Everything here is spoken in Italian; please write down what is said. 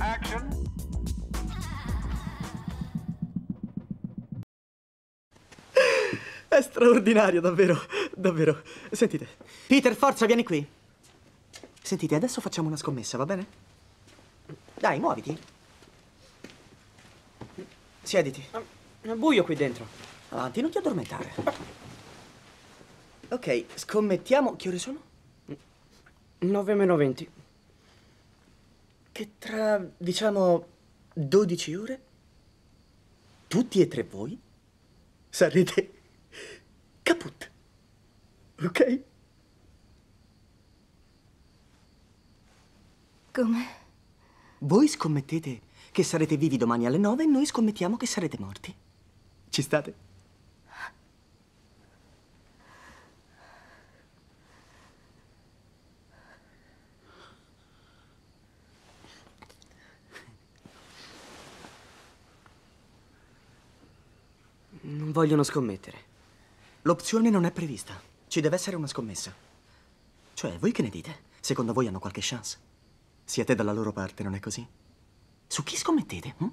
Action. È straordinario, davvero, davvero. Sentite. Peter, forza, vieni qui. Sentite, adesso facciamo una scommessa, va bene? Dai, muoviti. Siediti. È buio qui dentro. Avanti, non ti addormentare. Ok, scommettiamo. Che ore sono? 9 meno 20. Che tra, diciamo, 12 ore, tutti e tre voi sarete caput. Ok? Come? Voi scommettete che sarete vivi domani alle 9 e noi scommettiamo che sarete morti. Ci state? Non vogliono scommettere. L'opzione non è prevista. Ci deve essere una scommessa. Cioè, voi che ne dite? Secondo voi hanno qualche chance? Siete dalla loro parte, non è così? Su chi scommettete? hm?